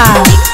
Live.